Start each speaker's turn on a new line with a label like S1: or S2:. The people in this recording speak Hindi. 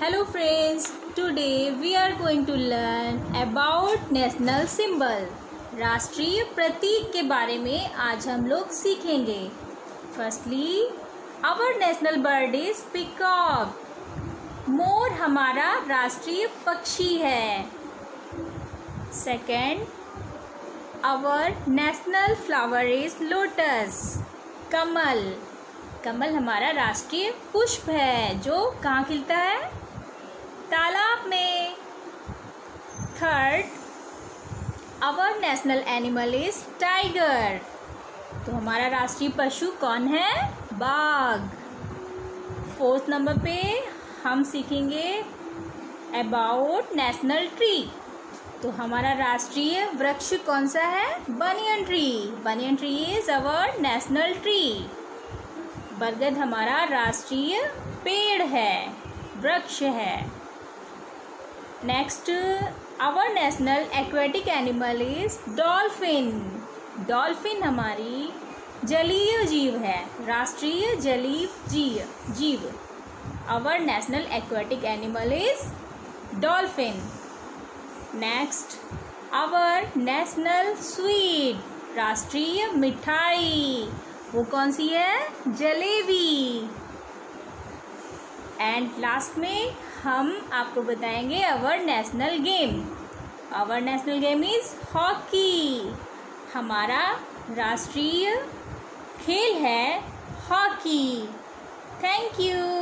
S1: Hello friends, today we are going to learn about national symbol. राष्ट्रीय प्रतीक के बारे में आज हम लोग सीखेंगे। Firstly our national bird is peacock मोर हमारा राष्ट्रीय पक्षी है। Second our national flower is lotus कमल। कमल हमारा राष्ट्रीय पुष्प है जो कहाँ खिलता है? तालाब में third our national animal is tiger तो हमारा राष्ट्रीय पशु कौन है? बाघ. फोर्थ नंबर पे हम सीखेंगे अबाउट नेशनल ट्री तो हमारा राष्ट्रीय वृक्ष कौन सा है? Banyan tree banyan tree is our national tree बरगद हमारा राष्ट्रीय पेड़ है, वृक्ष है। Next our national aquatic animal is dolphin dolphin हमारी जलीय जीव है, राष्ट्रीय जलीय जीव जीव। Our national aquatic animal is dolphin next our national sweet राष्ट्रीय मिठाई। वो कौन सी है? जलेबी। एंड लास्ट में हम आपको बताएँगे our national game our national game is hockey हमारा राष्ट्रीय खेल है हॉकी थैंक यू